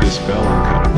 this bell and cut